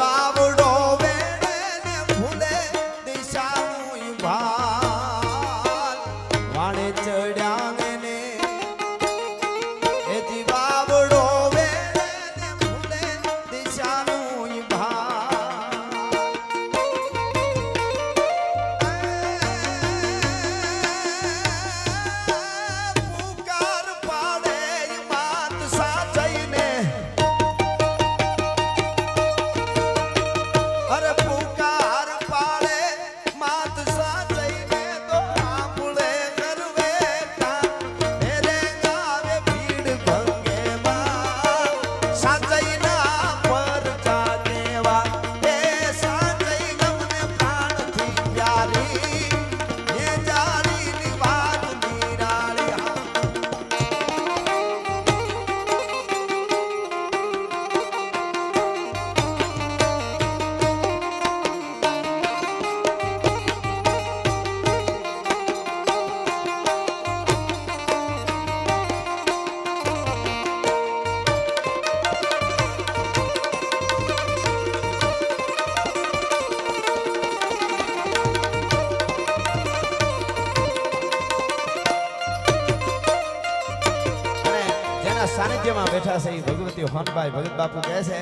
એ સાનિધ્યમાં બેઠા છે ભગવતી હોનભાઈ. ભગત બાપુ કહે છે,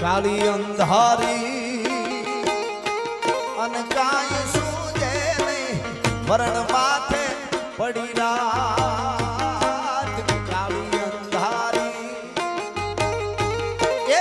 કાળી અંધારી અને કાય સૂજે નહીં મરણ માથે પડી રાત. કાળી અંધારી એ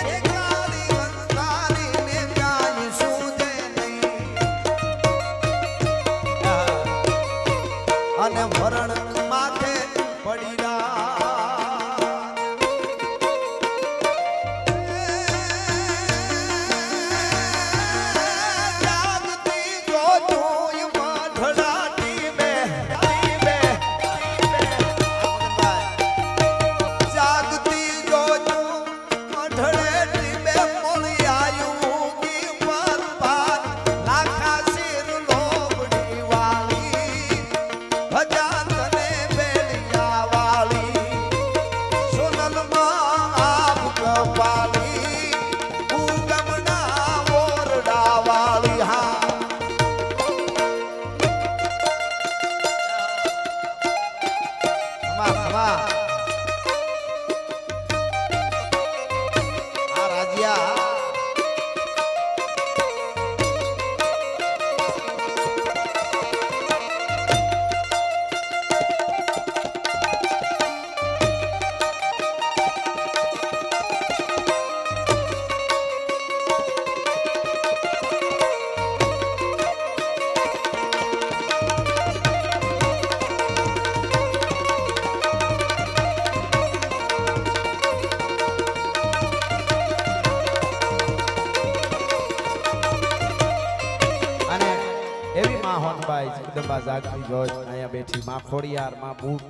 હોનબાઈ જગદંબા જાગતી જોજ અહીંયા બેઠી માં ખોડિયાર, માં બૂટ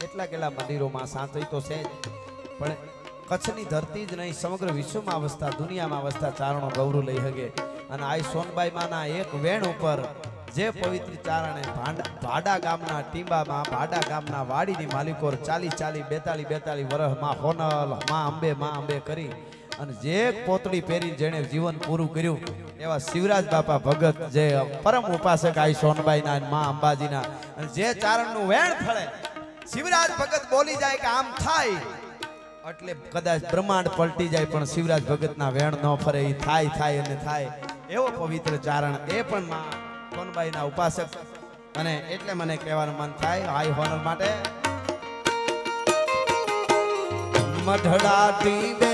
કેટલા કેટલા મંદિરોમાં સાંચઈ તો છે પણ કચ્છની ધરતી જ નહીં, સમગ્ર વિશ્વમાં વસતા દુનિયામાં વસતા ચારણો ગૌરવ લઈ હગે. અને આ સોનબાઈ માના એક વેણ ઉપર જે પવિત્ર ચારણે ભાંડા ગામના ટીંબામાં, ભાડા ગામના વાડીની માલિકો ચાલી ચાલી બેતાળી બેતાળી વરહમાં હોનલ, માં અંબે માં અંબે કરી અને જે પોતળી પહેરી જેણે જીવન પૂરું કર્યું, એવા શિવરાજ બાપા ભગત, જે પરમ ઉપાસક આઈ સોનબાઈના મા અંબાજીના. અને જે ચારણનું વેણ ફળે, શિવરાજ ભગત બોલી જાય કે આમ થાય. એટલે કદાચ બ્રહ્માંડ પલટી જાય, પણ શિવરાજ ભગતના વેણ ન ફરે એ થાય થાય અને થાય. એવો પવિત્ર ચારણ એ પણ માં સોનબાઈના ઉપાસક. અને એટલે મને કહેવાનું મન થાય હાઈ હોનર માટે. મઢડા ટીબે